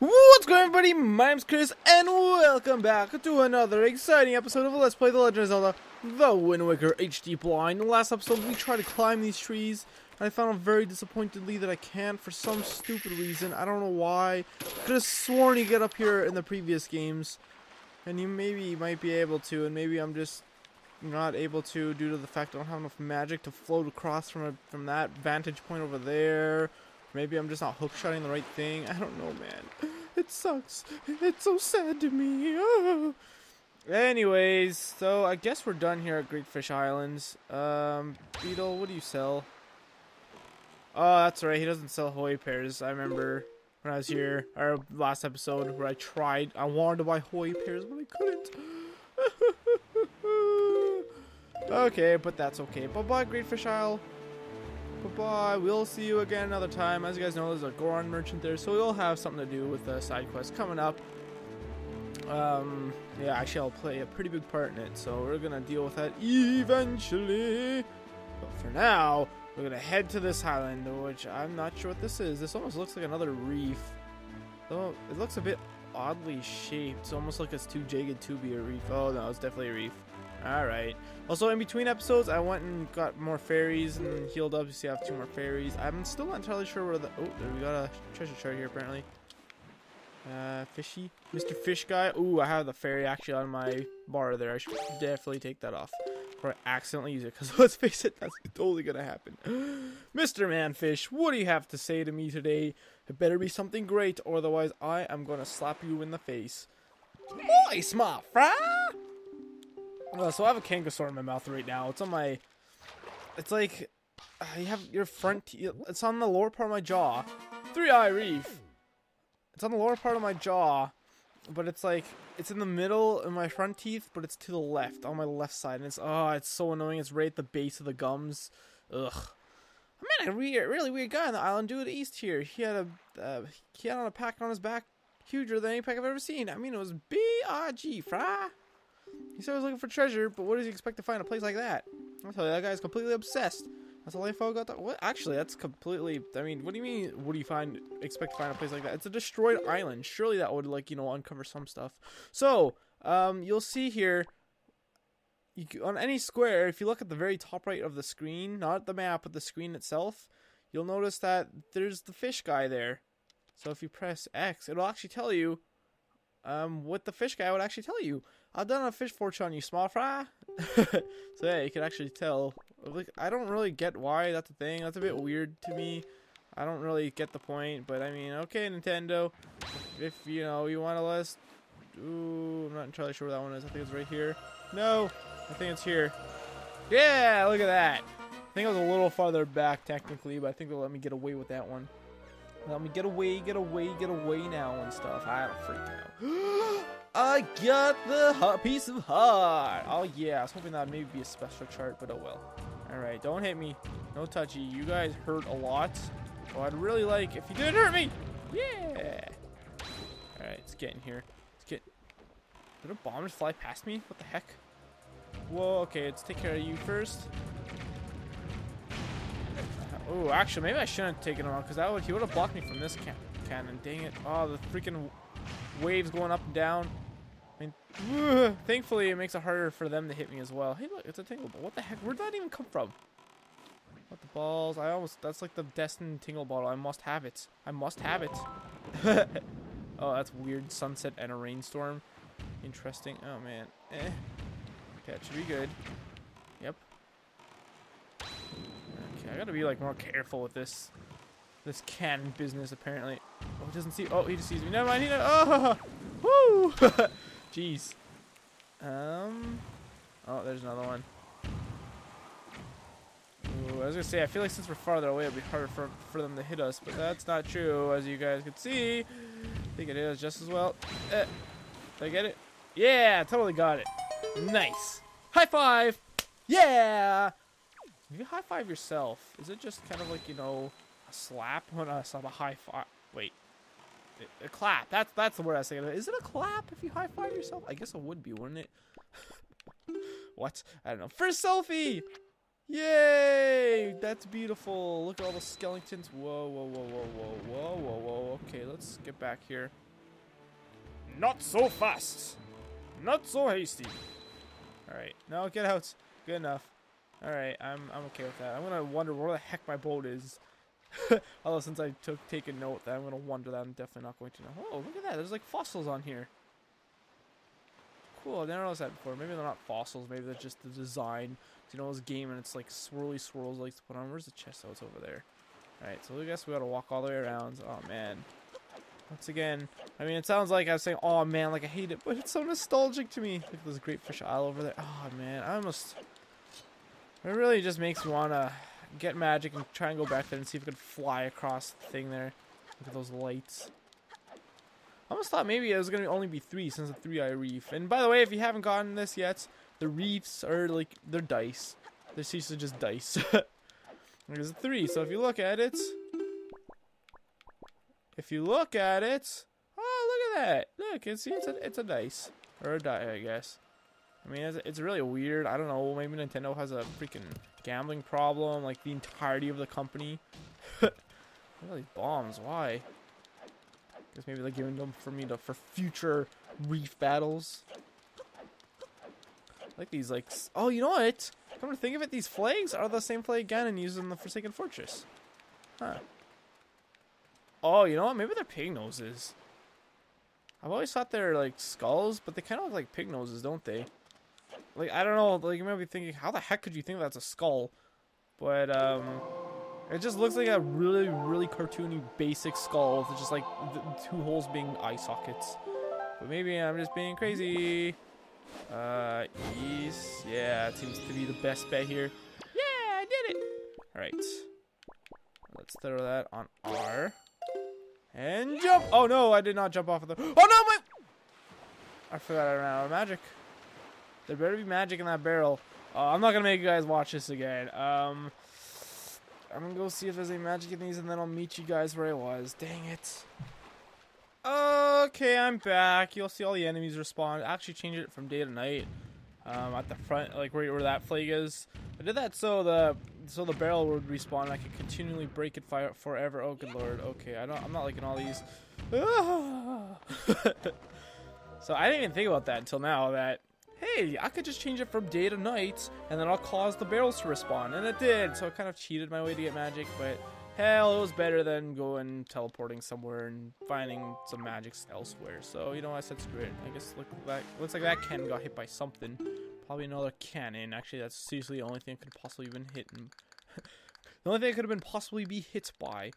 What's going on, everybody? My name's Chris, and welcome back to another exciting episode of Let's Play The Legend of Zelda The Wind Waker HD Blind. In the last episode, we tried to climb these trees, and I found out very disappointedly that I can't for some stupid reason. I don't know why. Could have sworn you get up here in the previous games, and you maybe might be able to, and maybe I'm just not able to due to the fact I don't have enough magic to float across from a, from that vantage point over there. Maybe I'm just not hookshotting the right thing. I don't know, man. It sucks. It's so sad to me. Oh. Anyways, so I guess we're done here at Great Fish Islands. Um, Beedle, what do you sell? Oh, that's right. He doesn't sell Hyoi pears. I remember when I was here, our last episode, where I tried. I wanted to buy Hyoi pears, but I couldn't. okay, but that's okay. Bye bye, Great Fish Isle. Bye-bye. We'll see you again another time. As you guys know, there's a Goron merchant there, so we'll have something to do with the side quest coming up. Um, yeah, actually, I'll play a pretty big part in it, so we're gonna deal with that eventually. But for now, we're gonna head to this island, which I'm not sure what this is. This almost looks like another reef. Though it looks a bit oddly shaped. It's almost like it's too jagged to be a reef. Oh no, it's definitely a reef. Alright. Also, in between episodes, I went and got more fairies and healed up. You see, I have two more fairies. I'm still not entirely sure where the... Oh, there we got a treasure chart here, apparently. Uh, fishy? Mr. Fish Guy? Ooh, I have the fairy actually on my bar there. I should definitely take that off. Or I accidentally use it, because let's face it, that's totally gonna happen. Mr. Manfish, what do you have to say to me today? It better be something great, or otherwise I am gonna slap you in the face. Boy, my fry! Uh, so I have a canker sore in my mouth right now. It's on my. It's like uh, you have your front. It's on the lower part of my jaw. Three eye reef. It's on the lower part of my jaw, but it's like it's in the middle of my front teeth, but it's to the left on my left side, and it's oh, it's so annoying. It's right at the base of the gums. Ugh. I met a weird, really weird guy on the island due to east here. He had a uh, he had on a pack on his back huger than any pack I've ever seen. I mean, it was B R G fry. He said he was looking for treasure, but what does he expect to find a place like that? I'll tell you, that guy's completely obsessed. That's all I got. That. What? Actually, that's completely. I mean, what do you mean? What do you find? Expect to find a place like that? It's a destroyed island. Surely that would like you know uncover some stuff. So, um, you'll see here. You, on any square, if you look at the very top right of the screen, not the map, but the screen itself, you'll notice that there's the fish guy there. So if you press X, it'll actually tell you um, what the fish guy would actually tell you. I've done a fish fortune on you, small fry. so yeah, you can actually tell. Like, I don't really get why that's a thing. That's a bit weird to me. I don't really get the point, but I mean, okay, Nintendo. If, you know, you want to let us... Ooh, I'm not entirely sure where that one is. I think it's right here. No, I think it's here. Yeah, look at that. I think it was a little farther back, technically, but I think they'll let me get away with that one. Let me get away, get away, get away now and stuff. I don't freak out. I got the hot piece of heart. Oh yeah, I was hoping that maybe be a special chart, but oh well. Alright, don't hit me. No touchy. You guys hurt a lot. Oh, I'd really like if you didn't hurt me. Yeah. Alright, let's get in here. Let's get... Did a bomb just fly past me? What the heck? Whoa, okay, let's take care of you first. Oh, actually, maybe I shouldn't have taken him out because that would he would have blocked me from this can cannon. Dang it! Oh, the freaking waves going up and down. I mean, thankfully it makes it harder for them to hit me as well. Hey, look, it's a tingle ball. What the heck? Where'd that even come from? What the balls? I almost, that's like the destined tingle bottle. I must have it. I must have it. oh, that's weird. Sunset and a rainstorm. Interesting. Oh, man. Eh. Okay, that should be good. Yep. Okay, I gotta be like more careful with this this cannon business apparently. Oh, he doesn't see. Oh, he just sees me. Never mind. He. Oh, woo! Jeez. Um. Oh, there's another one. Ooh, I was gonna say, I feel like since we're farther away, it'd be harder for for them to hit us, but that's not true, as you guys can see. I think it is just as well. Eh. Did I get it? Yeah, totally got it. Nice. High five. Yeah. If you high five yourself, is it just kind of like you know a slap? when I saw a high five. Wait, a clap. That's that's the word I was saying. Is it a clap if you high five yourself? I guess it would be, wouldn't it? what? I don't know. First selfie! Yay! That's beautiful. Look at all the skeletons. Whoa, whoa, whoa, whoa, whoa, whoa, whoa, whoa. Okay, let's get back here. Not so fast. Not so hasty. Alright. No, get out. Good enough. Alright, I'm, I'm okay with that. I'm gonna wonder where the heck my boat is. Although since I took take a note that I'm gonna wonder that I'm definitely not going to know. Oh, look at that. There's like fossils on here. Cool, I never noticed that before. Maybe they're not fossils, maybe they're just the design. You know, this game and it's like swirly swirls like to put on. Where's the chest? Oh, it's over there. Alright, so I guess we gotta walk all the way around. Oh man. Once again, I mean, it sounds like I was saying, oh man, like I hate it, but it's so nostalgic to me. Look at this great fish isle over there. Oh man, I almost. It really just makes me wanna get magic and try and go back there and see if I could fly across the thing there. Look at those lights. I almost thought maybe it was gonna only be three since the three eye reef. And by the way, if you haven't gotten this yet, the reefs are like they're dice. They're seriously just dice. There's a three, so if you look at it, if you look at it, oh look at that! Look, it's it's a it's a dice or a die, I guess. I mean, it's, it's really weird. I don't know. Maybe Nintendo has a freaking gambling problem, like the entirety of the company. Look at these bombs. Why? Guess maybe they're giving them for me to for future reef battles. Like these, like oh, you know what? Come to think of it, these flags are the same flag Ganon used in the Forsaken Fortress. Huh. Oh, you know what? Maybe they're pig noses. I've always thought they're like skulls, but they kind of look like pig noses, don't they? Like, I don't know, like, you might be thinking, how the heck could you think that's a skull? But, um, it just looks like a really, really cartoony, basic skull with just, like, two holes being eye sockets. But maybe I'm just being crazy. Uh, east. Yeah, it seems to be the best bet here. Yeah, I did it! Alright. Let's throw that on R. And jump! Oh no, I did not jump off of the- Oh no, my- I forgot I ran out of magic. There better be magic in that barrel. Uh, I'm not gonna make you guys watch this again. Um, I'm gonna go see if there's any magic in these, and then I'll meet you guys where I was. Dang it. Okay, I'm back. You'll see all the enemies respawn. I actually changed it from day to night. Um, at the front, like right where that flag is. I did that so the so the barrel would respawn. and I could continually break it fire forever. Oh, good lord. Okay, I don't. I'm not liking all these. so I didn't even think about that until now. That hey, I could just change it from day to night, and then I'll cause the barrels to respawn. And it did, so I kind of cheated my way to get magic, but hell, it was better than going teleporting somewhere and finding some magics elsewhere. So, you know, I said screw it. I guess look like, looks like that cannon got hit by something. Probably another cannon. Actually, that's seriously the only thing that could possibly been hit. the only thing it could have been possibly be hit by.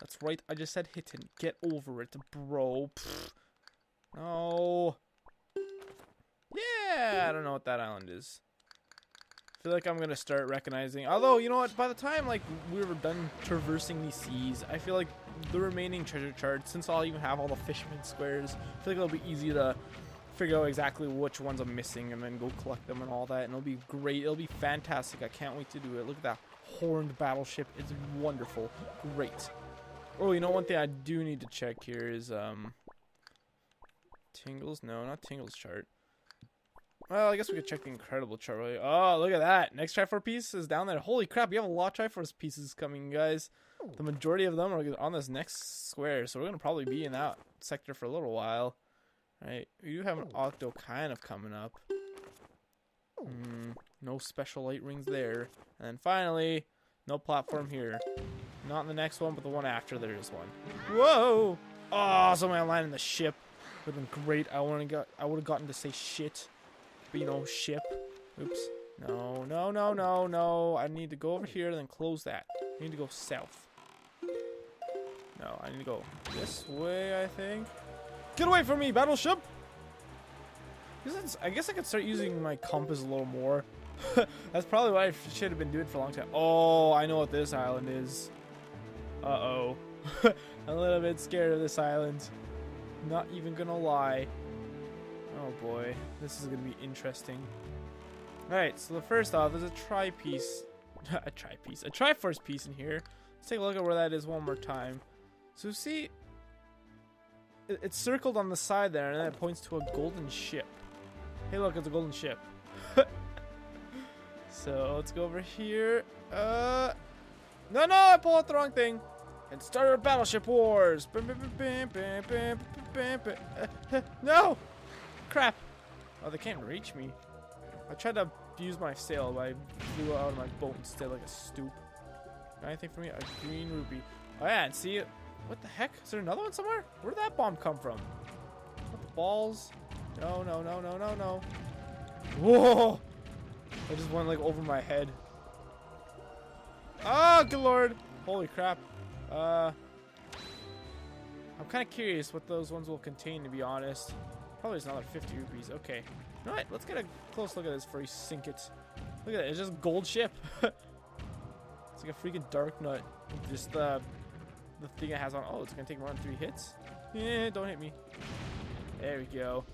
That's right, I just said hitten. Get over it, bro. Pfft. No. Yeah, I don't know what that island is. I feel like I'm gonna start recognizing. Although, you know what? By the time like we were done traversing these seas, I feel like the remaining treasure charts, since I'll even have all the fisherman squares, I feel like it'll be easy to figure out exactly which ones I'm missing and then go collect them and all that. And it'll be great. It'll be fantastic. I can't wait to do it. Look at that horned battleship. It's wonderful. Great. Oh, you know one thing I do need to check here is um. Tingles? No, not Tingles chart. Well, I guess we could check the incredible chart. Really. Oh, look at that. Next Triforce piece is down there. Holy crap, you have a lot of Triforce pieces coming, guys. The majority of them are on this next square, so we're going to probably be in that sector for a little while. Right, we do have an Octo kind of coming up. Mm, no special light rings there. And then finally, no platform here. Not in the next one, but the one after there is one. Whoa! Oh, somebody landed in the ship. Would have been great. I would got. I would have gotten to say shit you know, ship. Oops. No, no, no, no, no. I need to go over here and then close that. I need to go south. No, I need to go this way, I think. Get away from me, battleship! I guess I could start using my compass a little more. That's probably what I should have been doing for a long time. Oh, I know what this island is. Uh-oh. I'm a little bit scared of this island. Not even gonna lie. Boy, this is gonna be interesting. Alright, so the first off, there's a tri-piece, a tri-piece, a Triforce piece in here. Let's take a look at where that is one more time. So see, it's circled on the side there, and then it points to a golden ship. Hey look, it's a golden ship. so let's go over here. Uh, no, no, I pulled out the wrong thing. and start our battleship wars. No! Crap! Oh, they can't reach me. I tried to use my sail, but I flew out of my boat instead like a stoop. Anything for me? A green rupee. Oh yeah, and see, what the heck? Is there another one somewhere? Where did that bomb come from? What the balls? No, no, no, no, no, no. Whoa! I just went like over my head. Oh, good lord! Holy crap. Uh, I'm kind of curious what those ones will contain, to be honest. Probably just another 50 rupees. Okay. What? Let's get a close look at this before you sink it. Look at it. It's just gold ship. it's like a freaking Darknut. Just the the thing it has on. Oh, it's gonna take more than three hits. Yeah, don't hit me. There we go.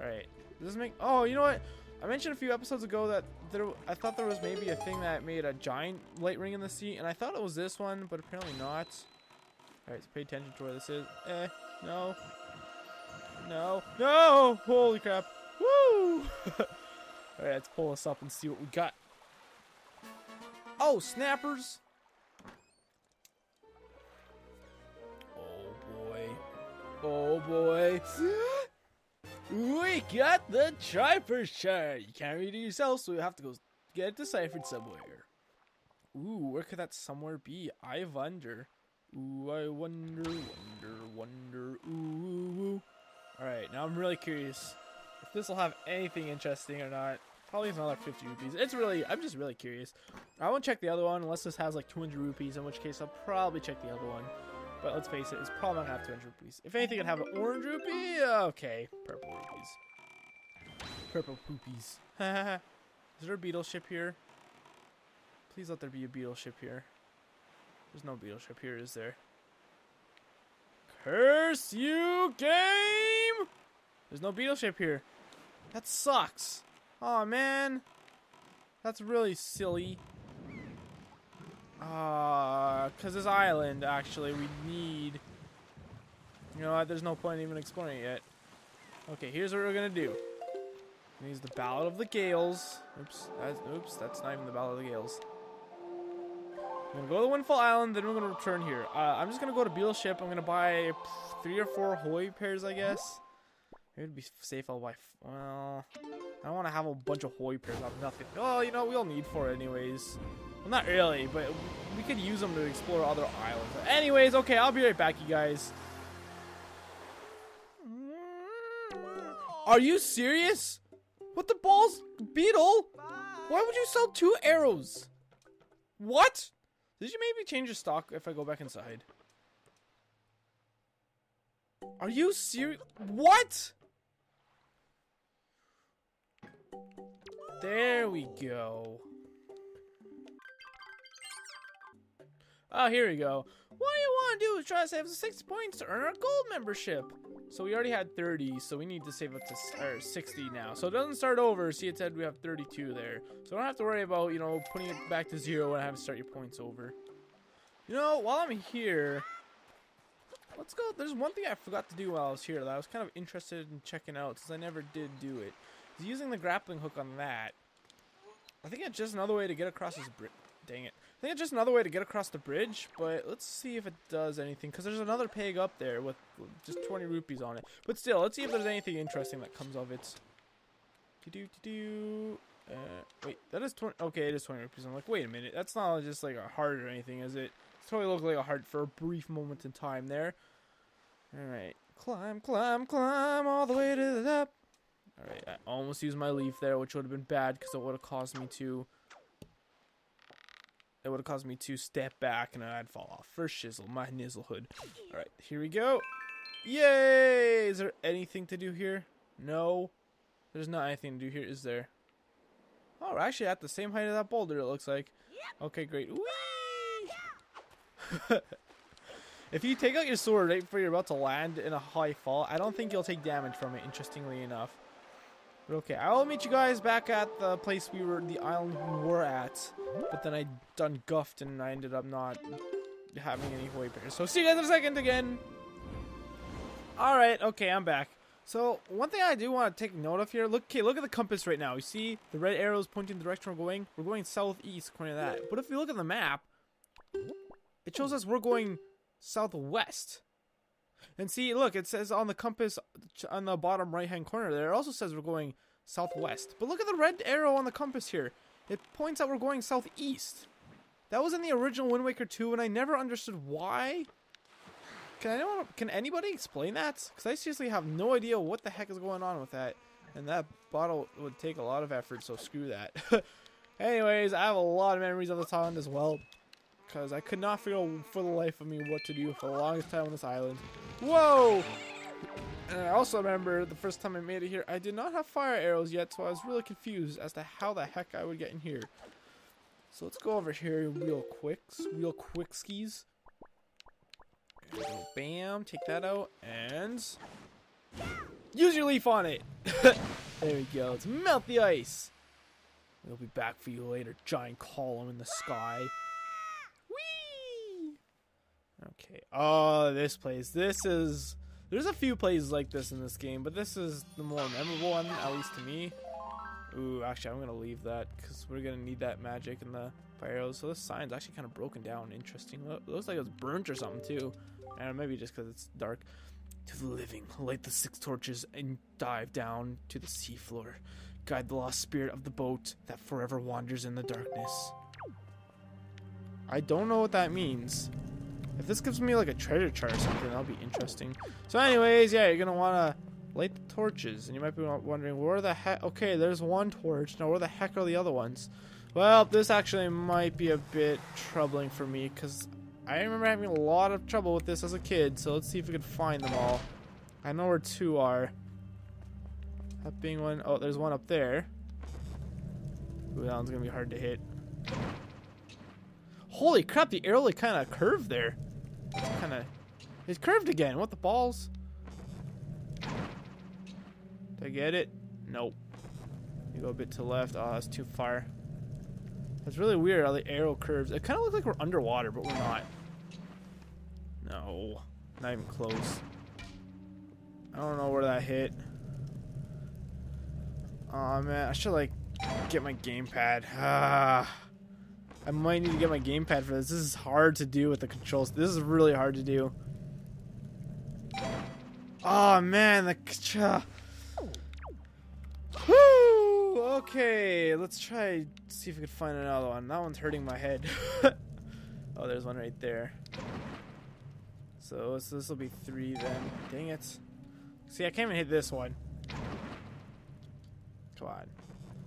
All right. Does this make? Oh, you know what? I mentioned a few episodes ago that there. I thought there was maybe a thing that made a giant light ring in the sea, and I thought it was this one, but apparently not. All right, so pay attention to where this is. Eh, no, no, no! Holy crap! Woo! All right, let's pull this up and see what we got. Oh, snappers! Oh boy! Oh boy! We got the Triper chart. You can't read it yourself, so you have to go get it deciphered somewhere. Ooh, where could that somewhere be? I wonder. Ooh, I wonder, wonder, wonder. Ooh, ooh. All right, now I'm really curious if this will have anything interesting or not. Probably another 50 rupees. It's really, I'm just really curious. I won't check the other one unless this has like 200 rupees, in which case I'll probably check the other one. But let's face it, it's probably not gonna have 200 rupees. If anything, it'd have an orange rupee. Okay, purple rupees. Purple poopies. Is there a Beedle ship here? Please let there be a Beedle ship here. There's no Beedle ship here, is there? Curse you, game! There's no Beedle ship here. That sucks. Oh man. That's really silly. Uh, cause this island, actually, we need... You know what, there's no point in even exploring it yet. Okay, here's what we're gonna do. Use the Ballad of the Gales. Oops, that's, oops, that's not even the Ballad of the Gales. I'm gonna go to Windfall Island, then we're gonna return here. Uh, I'm just gonna go to Beedle Ship. I'm gonna buy three or four Hyoi pears, I guess. It'd be safe. I'll buy. well, I don't want to have a bunch of Hyoi pears out of nothing. Oh, you know, we all need four anyways. Well, not really, but we could use them to explore other islands. Anyways, okay, I'll be right back, you guys. Are you serious? What the balls? Beedle? Why would you sell two arrows? What? Did you maybe change the stock if I go back inside? Are you serious? What? There we go. Oh, here we go. What do you want to do is try to save 60 points to earn our gold membership. So we already had 30, so we need to save up to 60 now. So it doesn't start over. See, it said we have 32 there. So I don't have to worry about, you know, putting it back to zero and having to start your points over. You know, while I'm here, let's go. There's one thing I forgot to do while I was here that I was kind of interested in checking out since I never did do it. Using the grappling hook on that. I think it's just another way to get across this bridge. Dang it. I think it's just another way to get across the bridge, but let's see if it does anything. Because there's another peg up there with just 20 rupees on it. But still, let's see if there's anything interesting that comes of it. Do do do. Uh, wait, that is 20. Okay, it is 20 rupees. I'm like, wait a minute. That's not just like a heart or anything, is it? It totally looked like a heart for a brief moment in time there. Alright. Climb, climb, climb all the way to the top. Alright, I almost used my leaf there, which would have been bad because it would have caused me to it would have caused me to step back and I'd fall off. First shizzle, my nizzle hood. Alright, here we go. Yay! Is there anything to do here? No. There's not anything to do here, is there? Oh, we're actually at the same height as that boulder, it looks like. Okay, great. If you take out your sword right before you're about to land in a high fall, I don't think you'll take damage from it, interestingly enough. But okay, I will meet you guys back at the place we were, the island we were at. But then I done guffed and I ended up not having any Hyoi pears. So see you guys in a second again. Alright, okay, I'm back. So, one thing I do want to take note of here, look, okay, look at the compass right now. You see the red arrows pointing the direction we're going? We're going southeast according to that. But if you look at the map, it shows us we're going southwest. And see, look, it says on the compass on the bottom right hand corner there, it also says we're going southwest. But look at the red arrow on the compass here. It points out we're going southeast. That was in the original Wind Waker 2, and I never understood why. Can anyone, can anybody explain that? Because I seriously have no idea what the heck is going on with that. And that bottle would take a lot of effort, so screw that. Anyways, I have a lot of memories of this island as well. Because I could not figure for the life of me what to do for the longest time on this island. Whoa! And I also remember the first time I made it here, I did not have fire arrows yet, so I was really confused as to how the heck I would get in here. So let's go over here real quick, real quick skis. Bam, take that out, and use your leaf on it. there we go. Let's melt the ice. We'll be back for you later, giant column in the sky. Okay. Oh, this place. This is there's a few places like this in this game, but this is the more memorable one, at least to me. Ooh, actually, I'm going to leave that because we're going to need that magic in the fire So this sign's actually kind of broken down. Interesting. It looks like it was burnt or something, too. And maybe just because it's dark. To the living, light the six torches and dive down to the seafloor. Guide the lost spirit of the boat that forever wanders in the darkness. I don't know what that means. If this gives me like a treasure chart or something, that'll be interesting. So anyways, yeah, you're gonna wanna light the torches. And you might be wondering, where the heck... Okay, there's one torch. Now, where the heck are the other ones? Well, this actually might be a bit troubling for me, because I remember having a lot of trouble with this as a kid. So let's see if we can find them all. I know where two are. That being one... Oh, there's one up there. Ooh, that one's gonna be hard to hit. Holy crap, the arrow like kind of curved there. Kind of... It's curved again. What the balls? Did I get it? Nope. You go a bit to left. Oh, that's too far. That's really weird how the arrow curves. It kind of looks like we're underwater, but we're not. No. Not even close. I don't know where that hit. Oh man, I should like get my gamepad. Ah. I might need to get my gamepad for this. This is hard to do with the controls. This is really hard to do. Oh man, the Woo! Okay, let's try see if we can find another one. That one's hurting my head. oh, there's one right there. So, so this will be three then. Dang it. See, I can't even hit this one. Come on.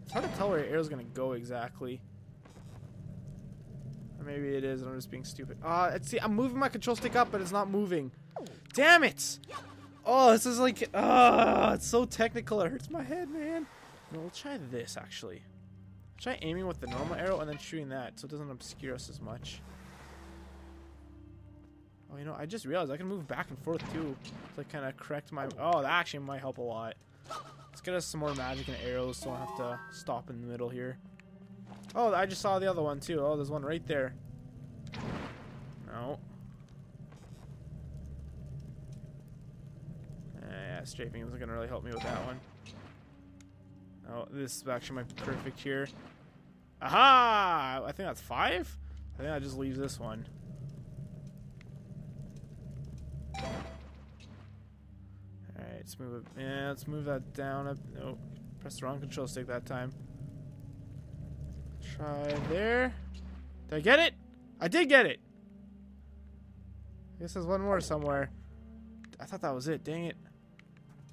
It's hard to tell where your arrow's gonna go exactly. Maybe it is and I'm just being stupid. Uh, see, I'm moving my control stick up, but it's not moving. Damn it! Oh, this is like, ah, uh, it's so technical. It hurts my head, man. No, we'll try this actually. Try aiming with the normal arrow and then shooting that so it doesn't obscure us as much. Oh, you know, I just realized I can move back and forth too to kind of correct my. Oh, that actually might help a lot. Let's get us some more magic and arrows so I don't have to stop in the middle here. Oh, I just saw the other one too. Oh, there's one right there. No. Ah, yeah, strafing isn't gonna really help me with that one. Oh, this is actually be perfect here. Aha! I think that's five? I think I just leave this one. Alright, let's move it. Yeah, let's move that down. Up. Nope. Oh, press the wrong control stick that time. Try there. Did I get it? I did get it! I guess there's one more somewhere. I thought that was it. Dang it.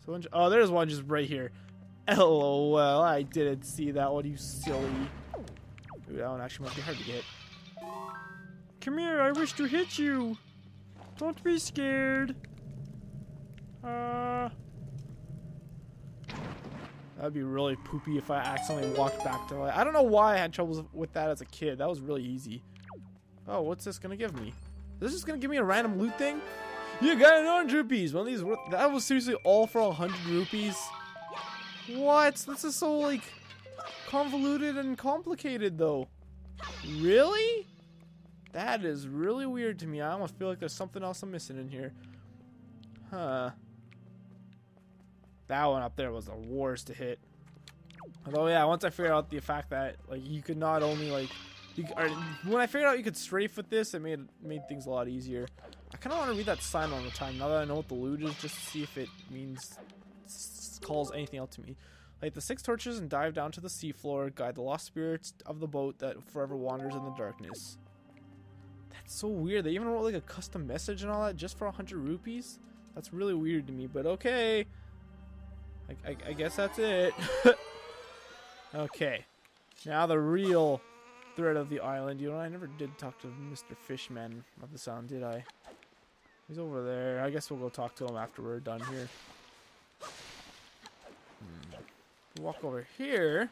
So oh, there's one just right here. LOL, I didn't see that one, you silly. Ooh, that one actually must be hard to get. Come here, I wish to hit you. Don't be scared. Uh... That'd be really poopy if I accidentally walked back to life. I don't know why I had troubles with that as a kid. That was really easy. Oh, what's this gonna give me? This is gonna give me a random loot thing? You got an orange rupees. One of these, that was seriously all for a hundred rupees. What? This is so, like, convoluted and complicated, though. Really? That is really weird to me. I almost feel like there's something else I'm missing in here. Huh. That one up there was the worst to hit. Although, yeah, once I figured out the fact that, like, you could not only, like, you, or, when I figured out you could strafe with this, it made made things a lot easier. I kind of want to read that sign one more time now that I know what the loot is, just to see if it means calls anything out to me. Light the six torches and dive down to the seafloor. Guide the lost spirits of the boat that forever wanders in the darkness. That's so weird. They even wrote like a custom message and all that just for 100 rupees? That's really weird to me, but okay. I, I, I guess that's it. okay. Now the real threat of the island. You know, I never did talk to Mr. Fishman of the Sound, did I? He's over there. I guess we'll go talk to him after we're done here. Hmm. Walk over here.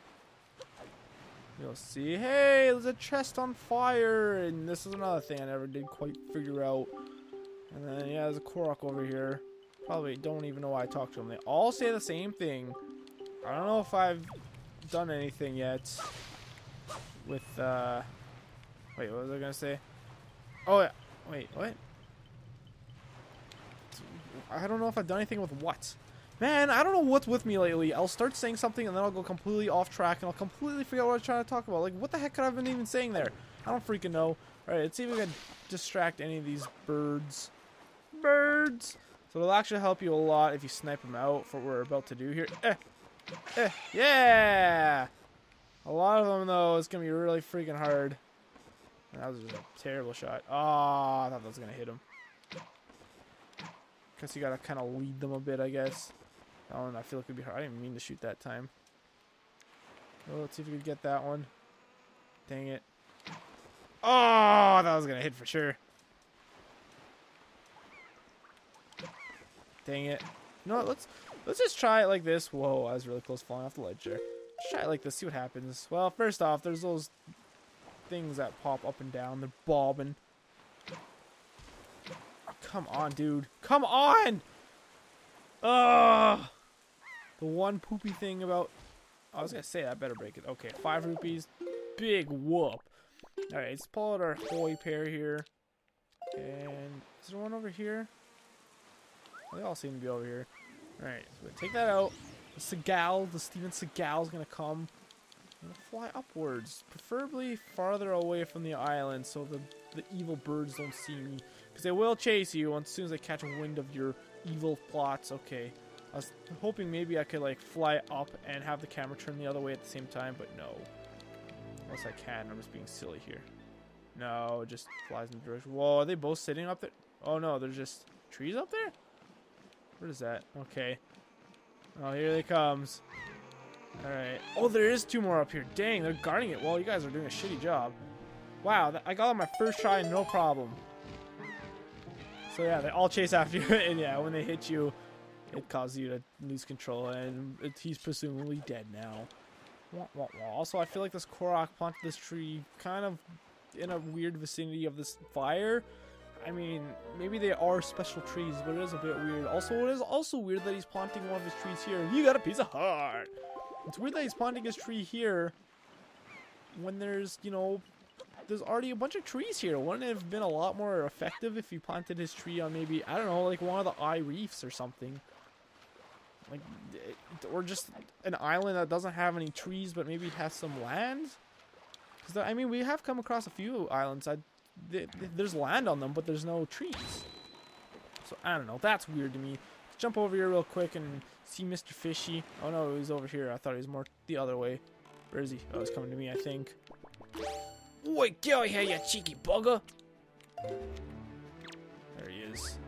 You'll see, hey, there's a chest on fire, and this is another thing I never did quite figure out. And then, yeah, there's a Korok over here. Probably don't even know why I talked to them. They all say the same thing. I don't know if I've done anything yet with, uh... Wait, what was I gonna say? Oh, yeah. Wait, what? I don't know if I've done anything with what. Man, I don't know what's with me lately. I'll start saying something and then I'll go completely off track and I'll completely forget what I was trying to talk about. Like, what the heck could I have been even saying there? I don't freaking know. Alright, let's see if we can distract any of these birds. Birds! So it'll actually help you a lot if you snipe them out for what we're about to do here. Eh! Eh! Yeah! A lot of them, though, is going to be really freaking hard. That was just a terrible shot. Oh, I thought that was going to hit him. Guess you got to kind of lead them a bit, I guess. Oh, and I feel like it'd be hard. I didn't mean to shoot that time. Oh, let's see if we can get that one. Dang it. Oh, that was going to hit for sure. Dang it. You know what? Let's let's just try it like this. Whoa, I was really close falling off the ledge there. Let's try it like this. See what happens. Well, first off, there's those things that pop up and down. They're bobbing. Oh, come on, dude. Come on! Ugh! The one poopy thing about... I was gonna say I better break it. Okay, five rupees. Big whoop. Alright, let's pull out our holy pair here. And is there one over here? They all seem to be over here. Alright, so take that out. The Seagal, the Steven Seagal is gonna come. gonna fly upwards, preferably farther away from the island so the, the evil birds don't see me. Because they will chase you as soon as they catch a wind of your evil plots. Okay. I was hoping maybe I could like fly up and have the camera turn the other way at the same time, but no. Unless I can, I'm just being silly here. No, it just flies in the direction. Whoa, are they both sitting up there? Oh no, there's just trees up there? What is that? Okay. Oh, here they comes. Alright. Oh, there is two more up here. Dang, they're guarding it. Well, you guys are doing a shitty job. Wow, I got on my first try, no problem. So yeah, they all chase after you, and yeah, when they hit you, it causes you to lose control, and it, he's presumably dead now. Also, I feel like this Korok planted this tree kind of in a weird vicinity of this fire. I mean, maybe they are special trees, but it is a bit weird. Also, it is also weird that he's planting one of his trees here. You got a piece of heart! It's weird that he's planting his tree here when there's, you know, there's already a bunch of trees here. Wouldn't it have been a lot more effective if he planted his tree on maybe, I don't know, like one of the eye reefs or something? Like, or just an island that doesn't have any trees, but maybe it has some land? Because, I mean, we have come across a few islands. There's land on them, but there's no trees. So I don't know. That's weird to me. Let's jump over here real quick and see Mr. Fishy. Oh no, he's over here. I thought he was more the other way. Where is he? Oh, he's coming to me, I think. Oi, get out here, you cheeky bugger! There he is.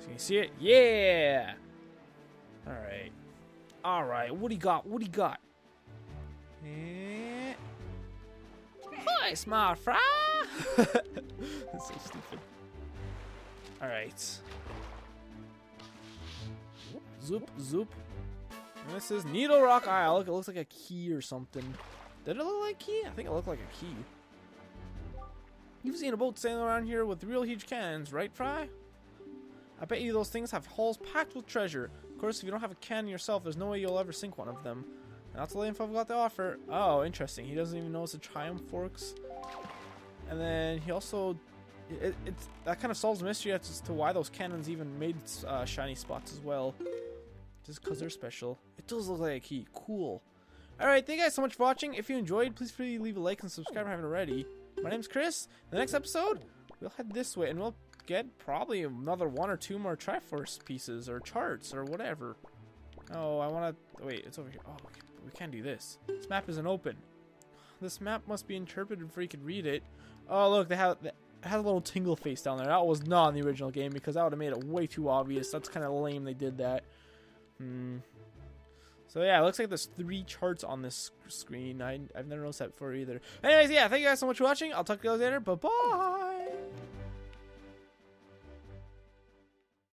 So you see it? Yeah! Alright. Alright, what do you got? What do you got? Eh. Hi, smart fry! That's so stupid. Alright. Zoop, zoop. And this is Needle Rock Isle. Look, it looks like a key or something. Did it look like a key? I think it looked like a key. You've seen a boat sailing around here with real huge cannons, right, Fry? I bet you those things have hulls packed with treasure. Of course, if you don't have a cannon yourself, there's no way you'll ever sink one of them. And that's all the info I've got to offer. Oh, interesting. He doesn't even know it's a Triumph Forks. And then he also, it, it's that kind of solves the mystery as to why those cannons even made uh, shiny spots as well. Just because they're special. It does look like a key. Cool. Alright, thank you guys so much for watching. If you enjoyed, please free to leave a like and subscribe if you haven't already. My name's Chris. In the next episode, we'll head this way and we'll get probably another one or two more Triforce pieces or charts or whatever. Oh, I want to... Wait, it's over here. Oh, we can't do this. This map isn't open. This map must be interpreted before you can read it. Oh, look, they have... It has a little tingle face down there. That was not in the original game because that would have made it way too obvious. That's kind of lame they did that. Hmm. So yeah, it looks like there's three charts on this screen. I, I've never noticed that before either. Anyways, yeah, thank you guys so much for watching. I'll talk to you guys later. Bye-bye.